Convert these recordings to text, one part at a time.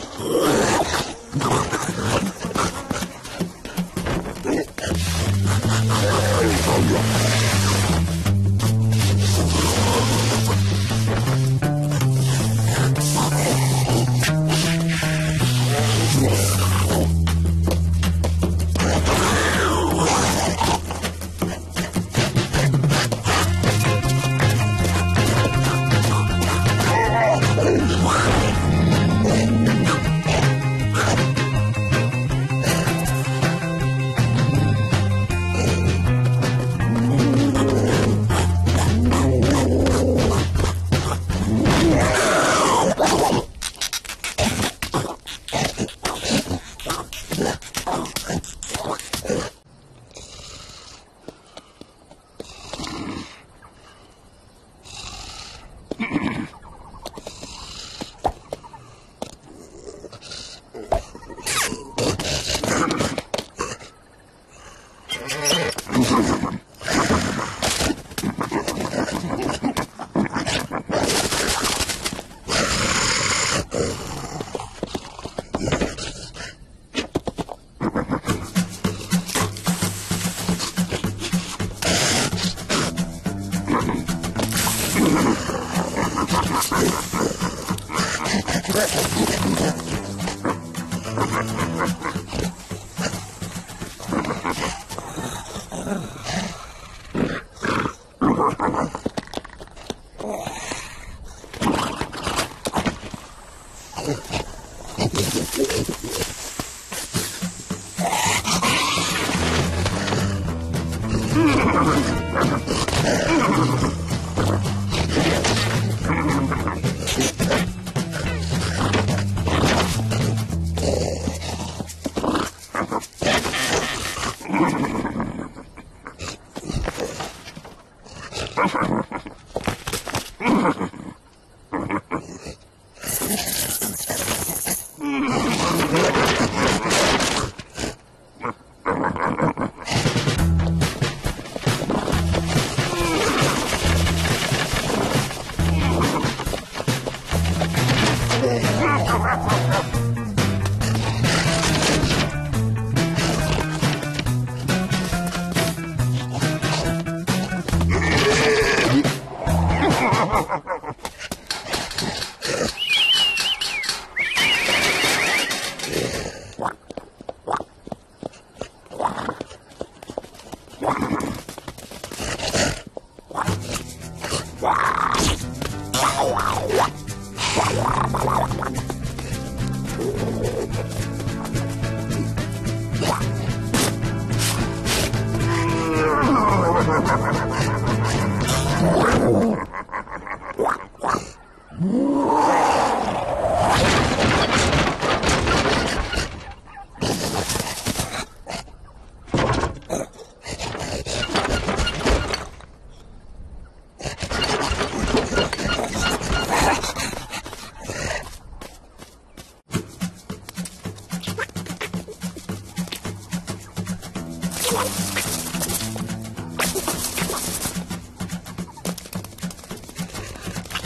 Grrrr. Ha ha ha ha!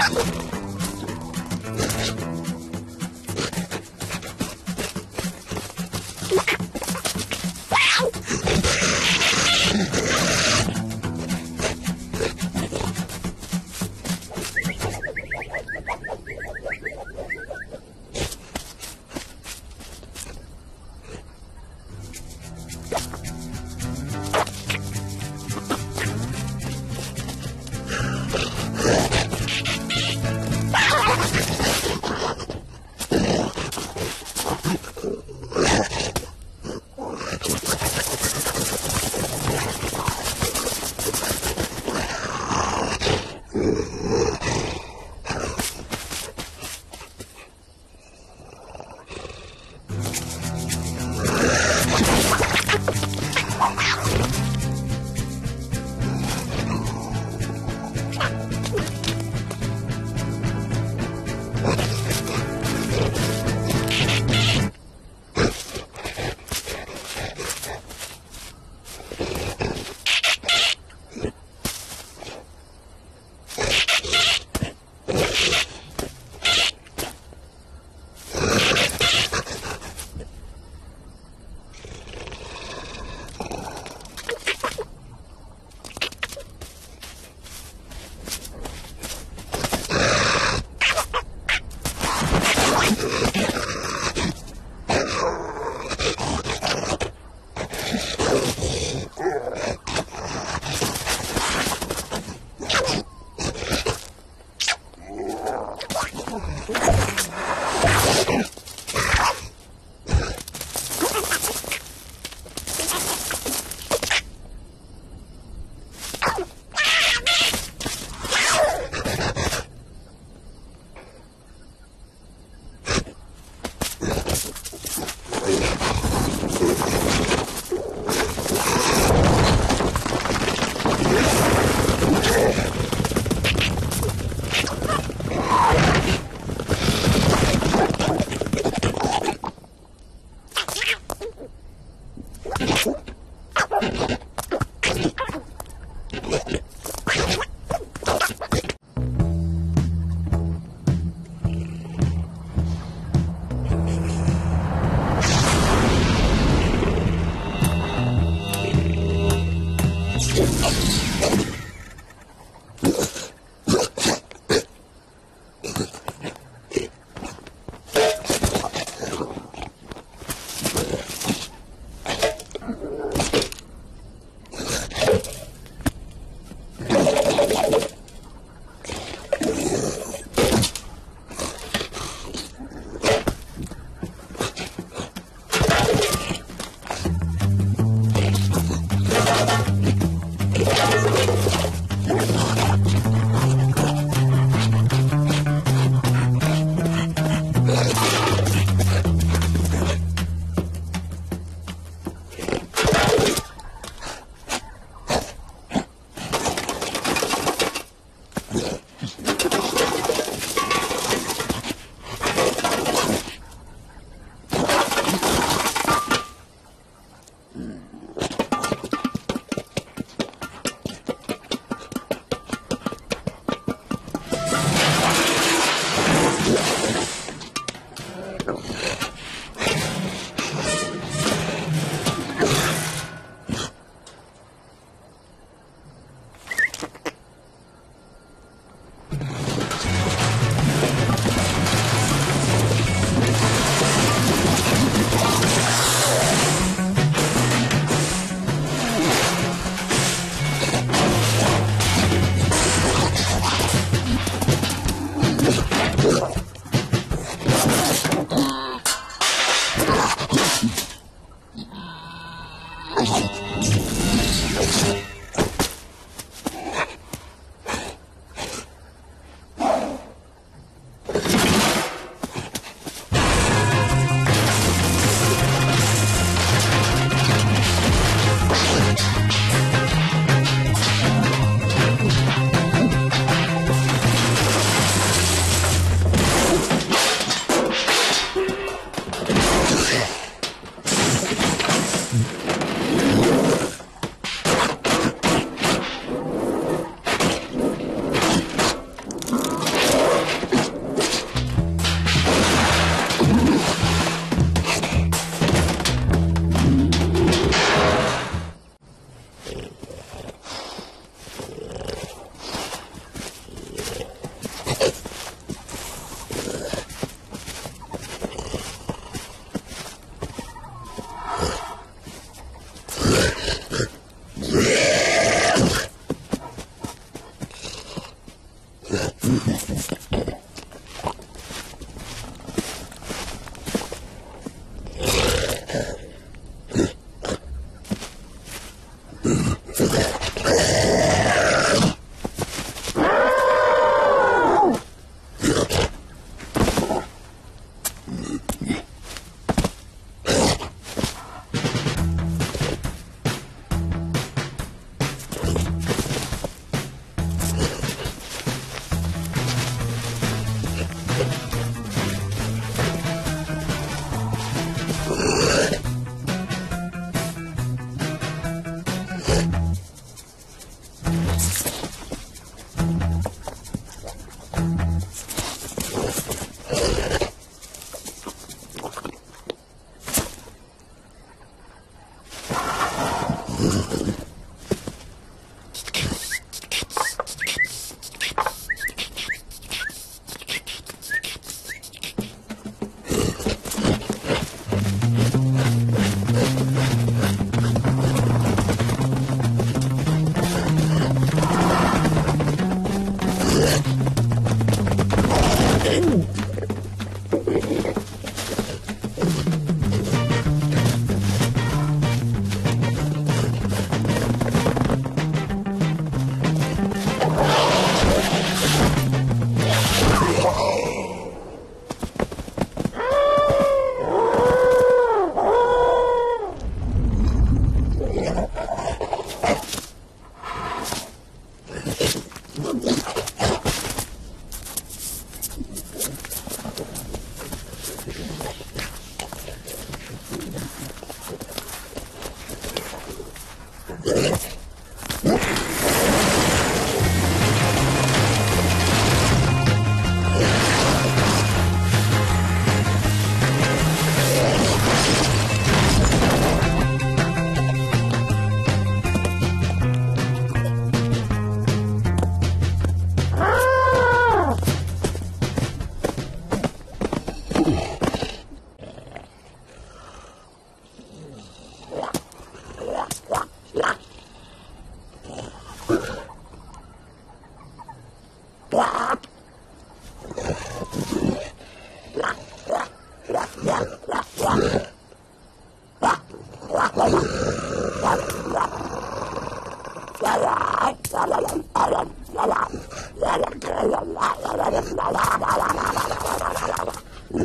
よし。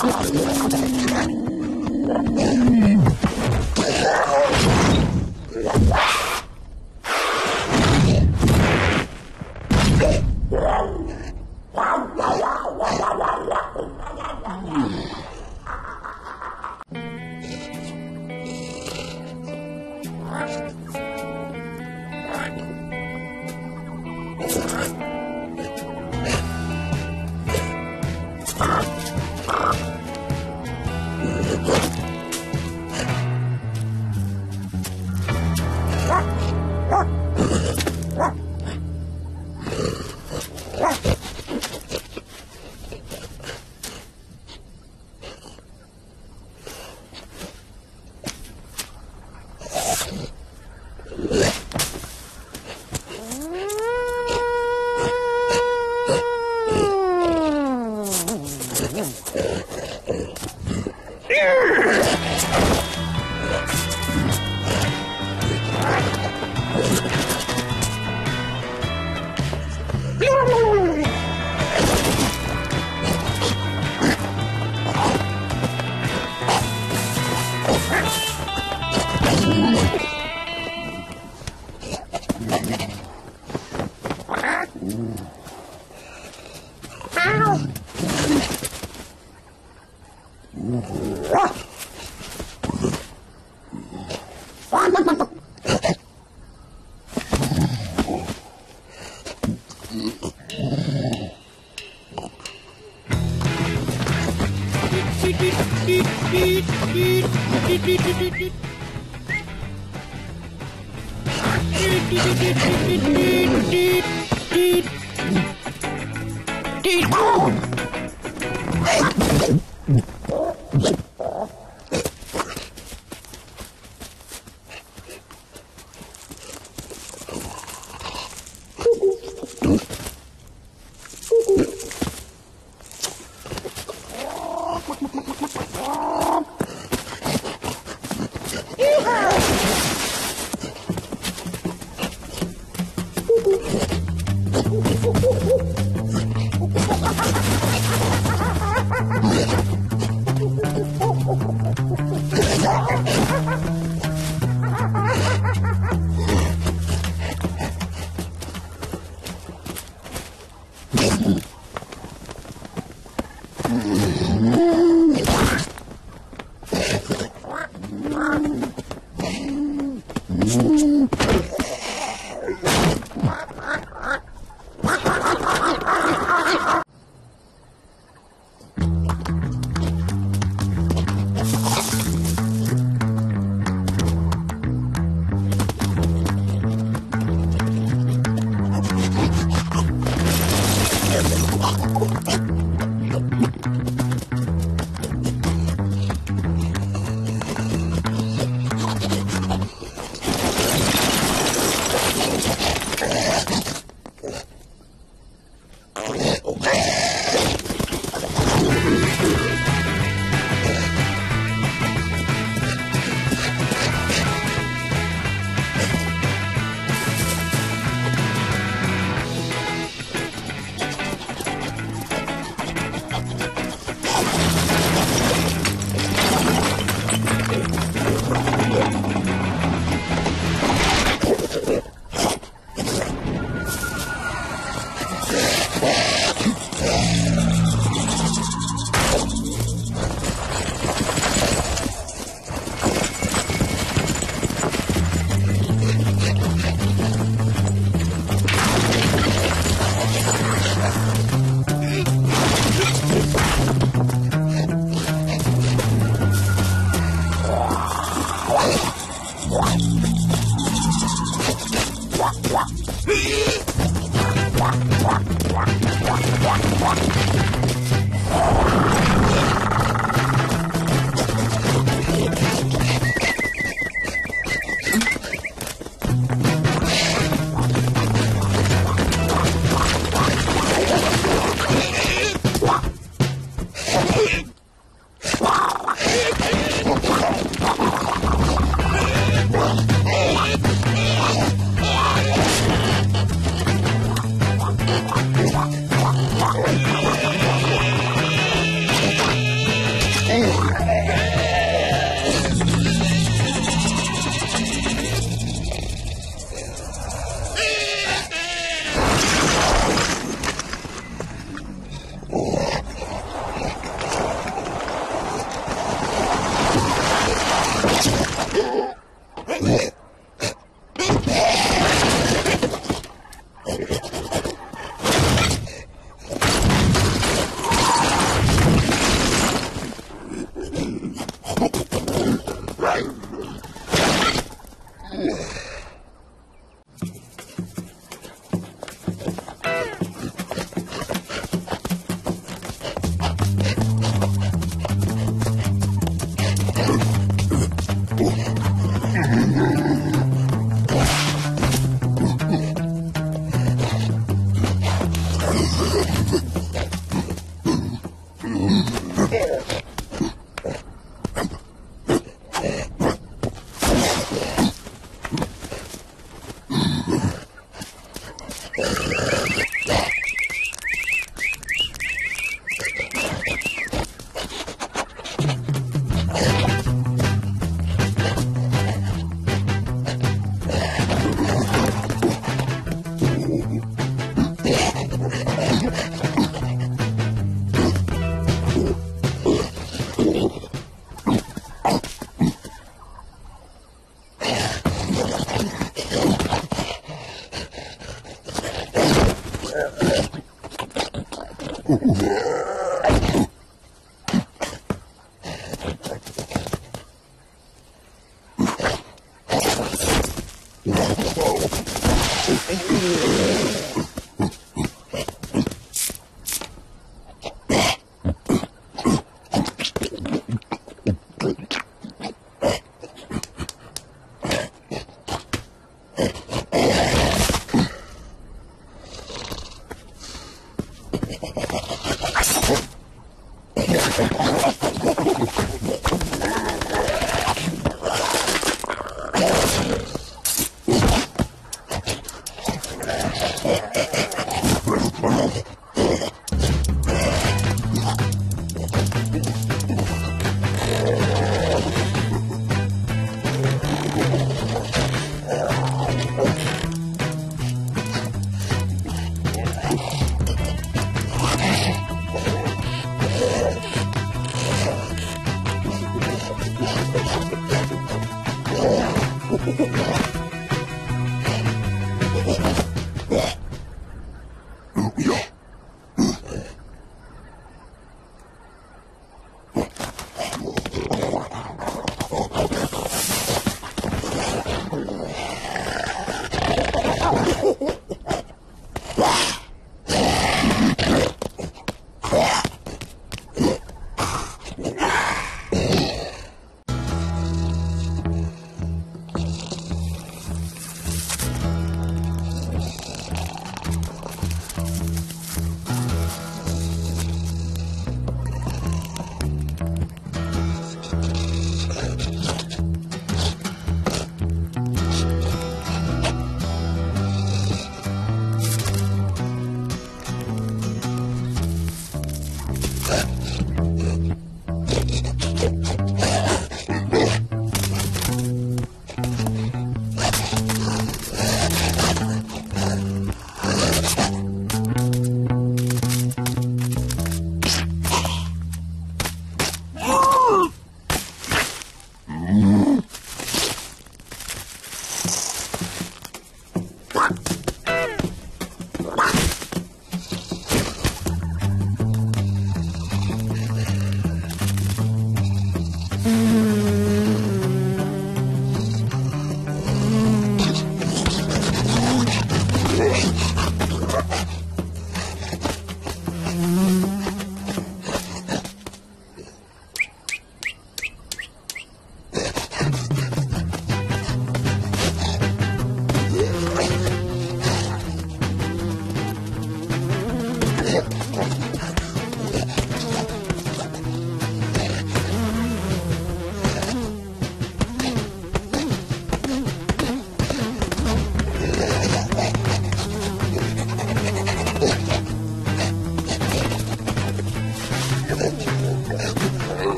すいません。Deep. Bom, bom.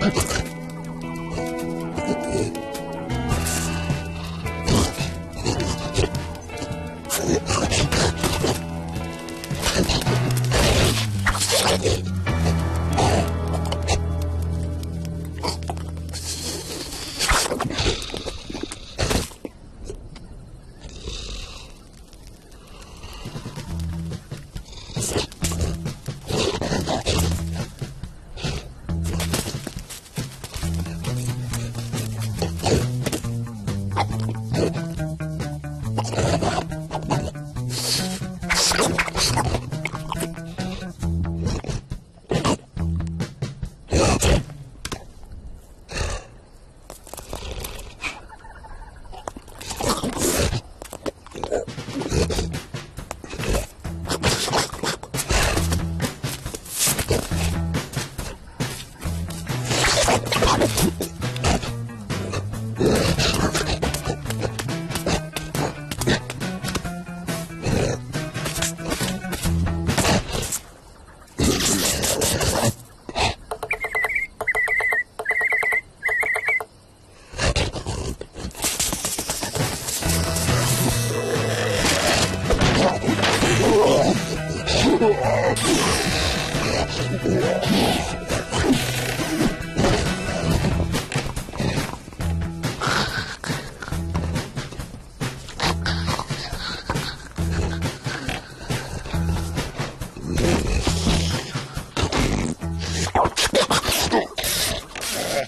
はい。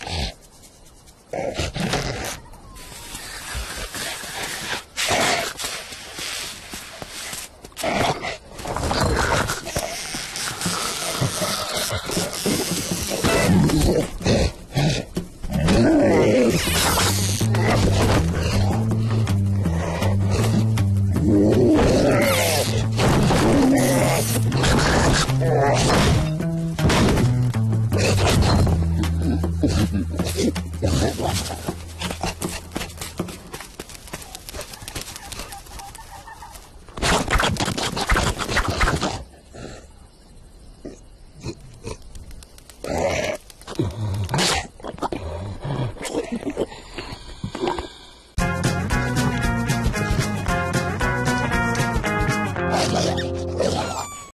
Yeah.